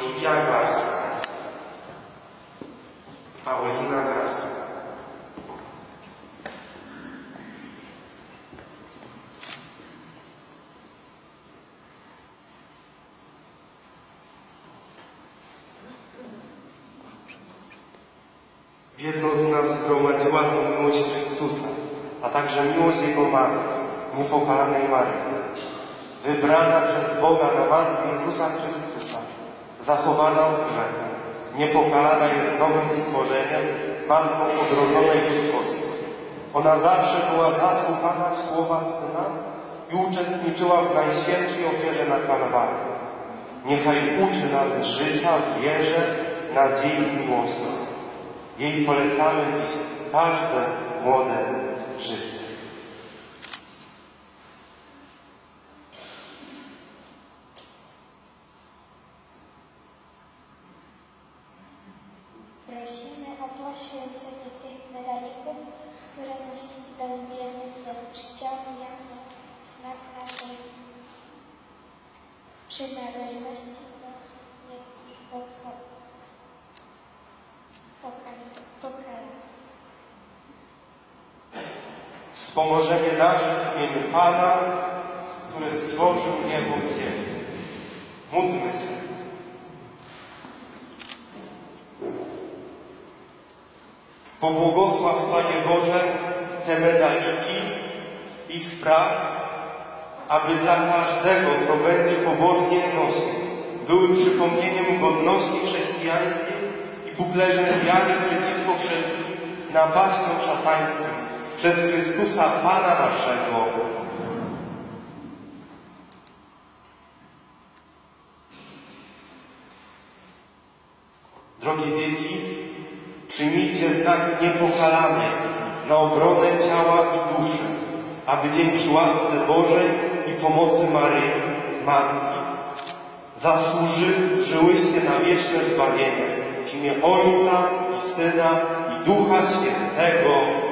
TBI 一百。Zachowana od grzechu, niepokalana jest nowym stworzeniem, Matką odrodzonej ludzkości. Ona zawsze była zasłuchana w słowa Syna i uczestniczyła w najświętszej ofierze na Kalwarii. Niechaj uczy nas życia wierze, nadziei i miłości. Jej polecamy dziś każde młode życie. Przynależności do wielkiego po- poka- pokoju. Wspomożenie nasze w imieniu Pana, który stworzył niebo i ziemię. Módlmy się. Pobłogosław, Panie Boże, te medaliki i spraw, aby dla każdego, kto będzie pobożnie nosił, były przypomnieniem godności chrześcijańskiej i puklerzem wiary przeciwko wszelkim napaściom szatańskim przez Chrystusa Pana naszego. Drogie dzieci, przyjmijcie znak niepokalany na obronę ciała i duszy, aby dzięki łasce Bożej i pomocy Maryi, Matki, zasłużyłyście na wieczne zbawienie w imię Ojca i Syna i Ducha Świętego.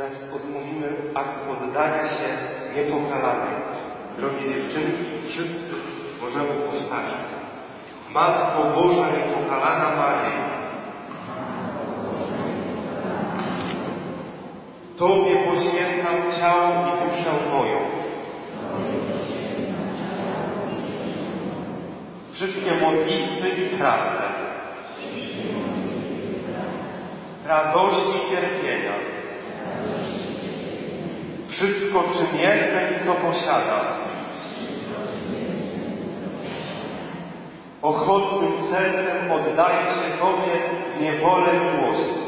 Teraz odmówimy akt oddania się niepokalanej. Drogie dziewczynki, wszyscy możemy powtarzać. Matko Boża niepokalana Maryjo, Tobie poświęcam ciało i duszę moją. Wszystkie modlitwy i prace, radości i cierpienia, wszystko czym jestem i co posiadam, ochotnym sercem oddaję się Tobie w niewolę miłości.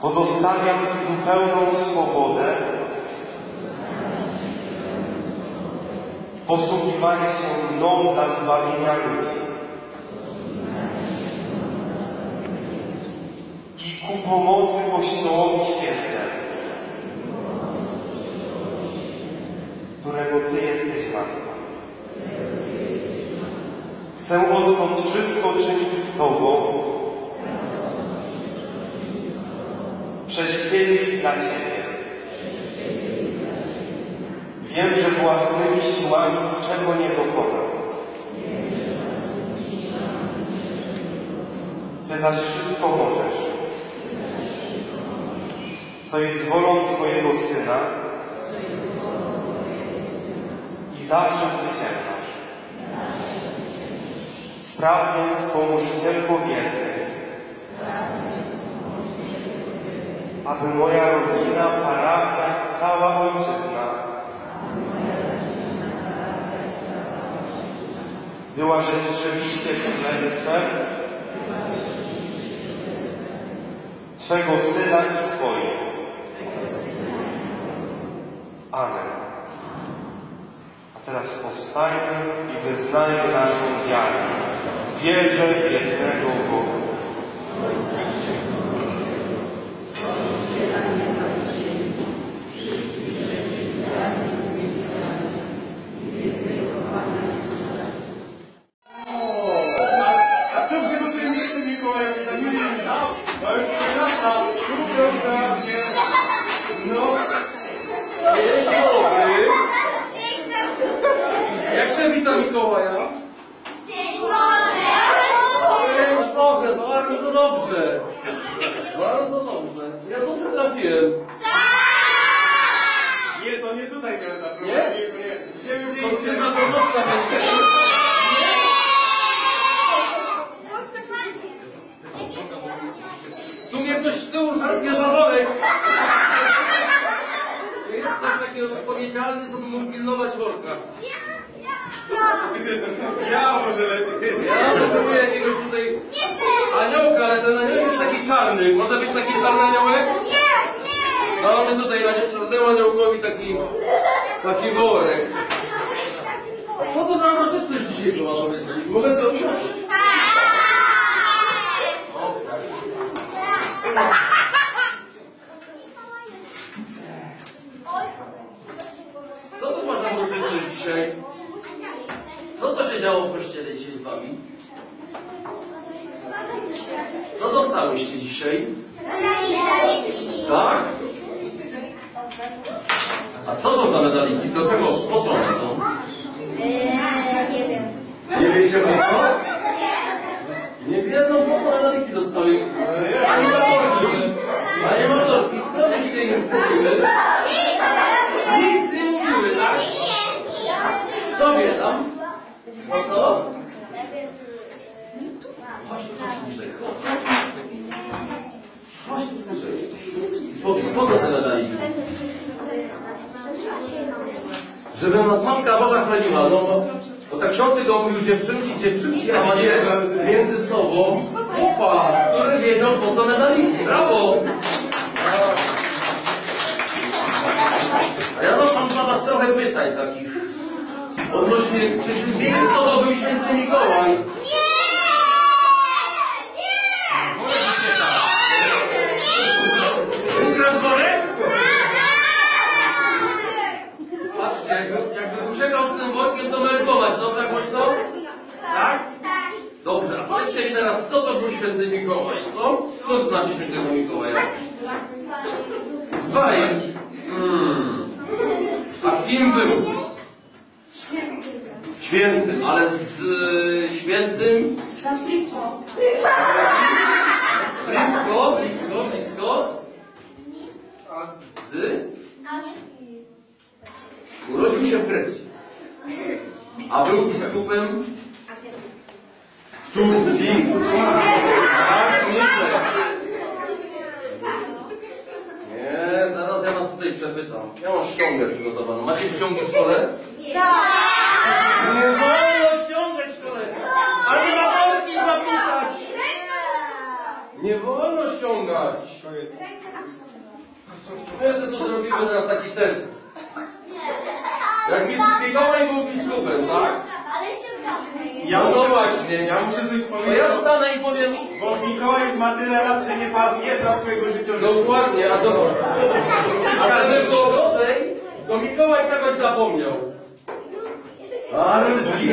Pozostawiam Ci zupełną swobodę. Posługiwania się mną dla zbawienia ludzi i pomocy Kościołowi Świętemu, którego Ty jesteś Matką. Chcę odtąd wszystko czynić z Tobą, przez Ciebie i dla Ciebie. Wiem, że własnymi siłami niczego nie dokonam. Ty zaś wszystko Co jest wolą Twojego Syna i zawsze zwyciężasz. Spraw więc, wspomożycielko wierny, aby moja rodzina, parafia cała ojczyzna była rzeczywiście królestwem Twego Syna i Twoim. Amen. A teraz powstajmy i wyznajmy naszą wiarę. Wierzę w jednego Boga. A co się wita Mikołaja? Szczęść Boże, bardzo dobrze. Bardzo dobrze. Ja dobrze trafiłem. nie, to nie tutaj miałem zaprowadzić. Nie? Nie, nie. Gdzie To indziej. ty za pomocna będzie. Tu mnie ktoś z tyłu szarpnie za worek. Czy jest ktoś taki odpowiedzialny, co by mógł pilnować worka? Ja może lepiej. Ja potrzebuję jakiegoś tutaj aniołka, ale ten aniołek jest taki czarny. Może być taki czarny aniołek? No, my tutaj będzie czarnemu aniołkowi taki, taki worek. A co to za uroczystość dzisiaj była, powiedz mi? Mogę sobie usiąść? O, Co to ma za uroczystość dzisiaj? Co to się działo w kościele dzisiaj z wami? Co dostałyście dzisiaj? Tak? A co są za medaliki? Do czego? Po co one są? Nie wiecie po co? Nie wiedzą po co medaliki dostały. Ani Bartolki. Panie Bartolki, co byście im kupiły? Nic nie mówiły, tak? Co wie tam? Po co? Chodź tu, chodź tutaj, chodź. Chodź tu tutaj. Powiedz, po co te medaliki? Żeby nas Matka Boża chroniła, no bo, bo tak ksiądz go mówił dziewczynki, dziewczynki, a macie między sobą chłopa, który wiedział po co medaliki. Brawo! A ja mam, dla was trochę pytań takich odnośnie, czy wiecie kto to był święty Mikołaj? Ukradł worek? Patrzcie, jakby, jakby uciekał z tym workiem, to melkować, dobra głośno? Tak? Dobrze, a powiedzcie mi teraz, kto to był święty Mikołaj, co? Skąd znacie świętego Mikołaja? Z bajek. Hmm. A kim był? Świętym, ale z y, świętym? Blisko, blisko, blisko. Z? Urodził się w Grecji. A był biskupem Turcji. Tak. Nie, zaraz ja was tutaj przepytam. Ja mam ściągę przygotowaną. Macie ściągi w szkole? Nie wolno ściągać w szkole! Ale nie ma polskich zapisać! Nie wolno ściągać! My to zrobimy teraz taki test. Jak biskup Mikołaj był biskupem, tak? Ale. Ja No muszę, właśnie. ja muszę coś To powiedzieć, ja stanę i powiem bo Mikołaj już ma tyle lat, że nie, pa- nie zna swojego życiorysu. dokładnie, a to... A żeby było gorzej, to Mikołaj czegoś zapomniał. A Ruzgi.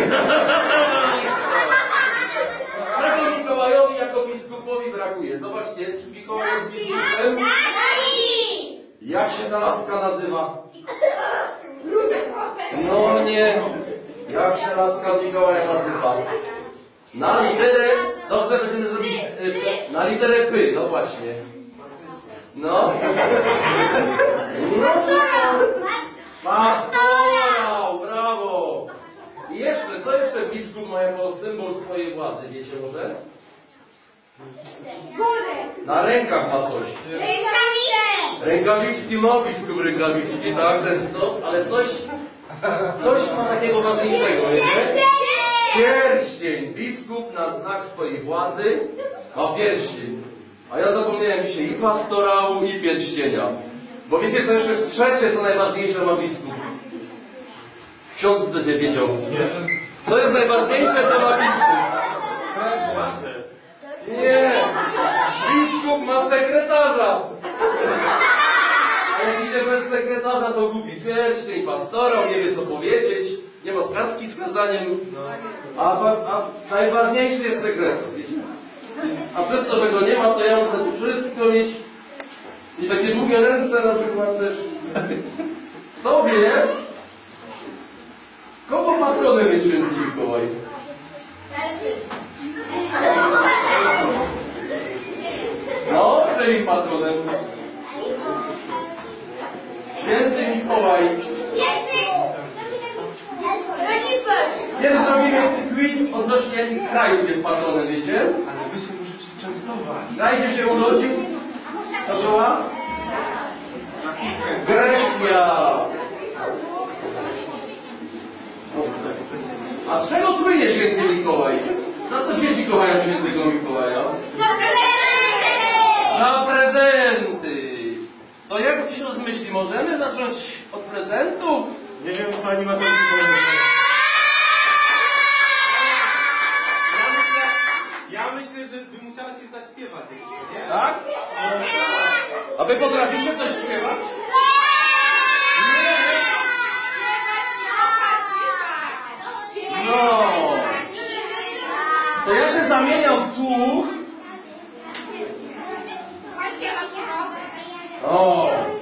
Czego Mikołajowi jako biskupowi brakuje? Zobaczcie, jest Mikołaj jest biskupem. Jak się ta laska nazywa? No nie. Jak się laska Mikołaja nazywa? Na literę, dobrze będziemy zrobić, y, na literę P, no właśnie. No. Pastorał, brawo. I jeszcze, co jeszcze biskup ma jako symbol swojej władzy, wiecie może? Na rękach ma coś. Rękawiczki ma biskup rękawiczki, tak często, ale coś, coś ma takiego ważniejszego, wiecie? Pierścień. Biskup na znak swojej władzy ma pierścień. A ja zapomniałem dzisiaj i pastorału, i pierścienia. Bo wiecie, co jeszcze jest trzecie, co najważniejsze ma biskup? Ksiądz będzie wiedział. Co jest najważniejsze, co ma biskup? Nie! Biskup ma sekretarza! Bez sekretarza, to gubi pierścień, pastorał, nie wie co powiedzieć, nie ma kartki z kazaniem. A, a, najważniejszy jest sekretarz, wiecie? A przez to, że go nie ma, to ja muszę tu wszystko mieć. I takie długie ręce na przykład też. Tobie, nie? Kogo patronem jest święty Mikołaj? No, czyim patronem? Święty Mikołaj. Więc zrobimy quiz odnośnie jakich krajów jest patronem, wiecie? Ale wy się możecie częstować. Zajdzie się urodził? To była? Grecja! A z czego słynie święty Mikołaj? Na co dzieci kochają świętego Mikołaja? Na prezenty! To jak się rozmyśli, możemy zacząć od prezentów? Nie wiem, co ani ma to. Ja myślę, ja myślę, że by musiała coś zaśpiewać nie? Tak? A wy potraficie coś śpiewać? No! To ja się zamieniam w słuch. 哦。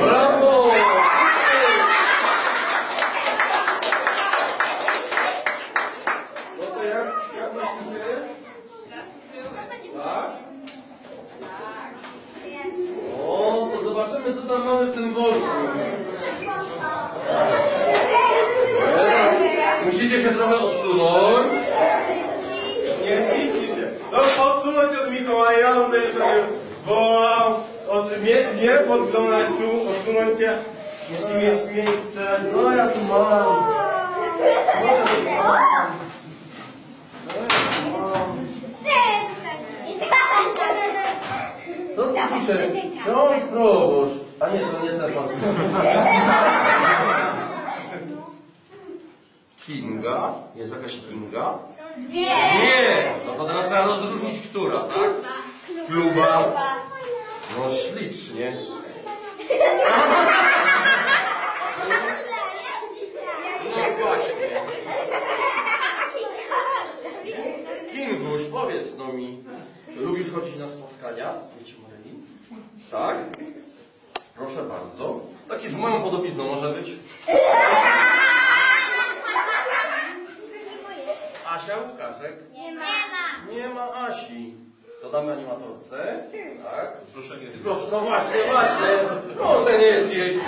Brawo! No to jak, jak myślicie? Tak? O, to zobaczymy, co tam mamy w tym worku. Musicie się trochę odsunąć. Nie ciśnij się. No odsunąć od Mikołaja, on będzie sobie wołał. Od, mnie, nie podglądać tu, odsunąć się. Musi mieć miejsce. No tu mam. No ja tu. No pisze, ksiądz proboszcz. A nie, to nie ten pan. Kinga? Jest jakaś Kinga? Nie! No to teraz trzeba rozróżnić, która, tak? Kluba. No ślicznie. No właśnie. Kinguś, powiedz no mi, lubisz chodzić na spotkania? Dzieci Maryi? Tak? Proszę bardzo. Taki z moją podobizną może być? Asia Łukaszek? Nie ma Asi. To damy animatorce. Tak? Proszę nie Proszę, no właśnie, właśnie. Proszę nie zjeść.